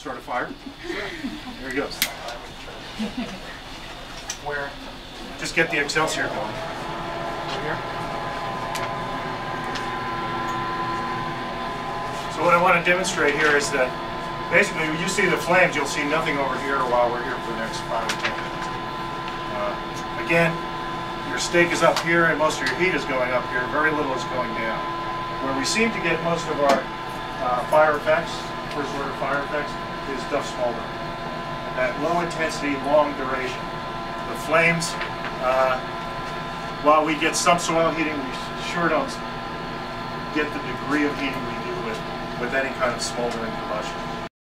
Start a fire. There he goes. Where? Just get the Excelsior going. Here. So what I want to demonstrate here is that basically when you see the flames, you'll see nothing over here while we're here for the next five or ten minutes. Uh, again, your steak is up here and most of your heat is going up here. Very little is going down. Where we seem to get most of our uh, fire effects, first order fire effects, is duff smoldering. That low intensity, long duration. The flames, uh, while we get some soil heating, we sure don't get the degree of heating we do with, with any kind of smoldering combustion.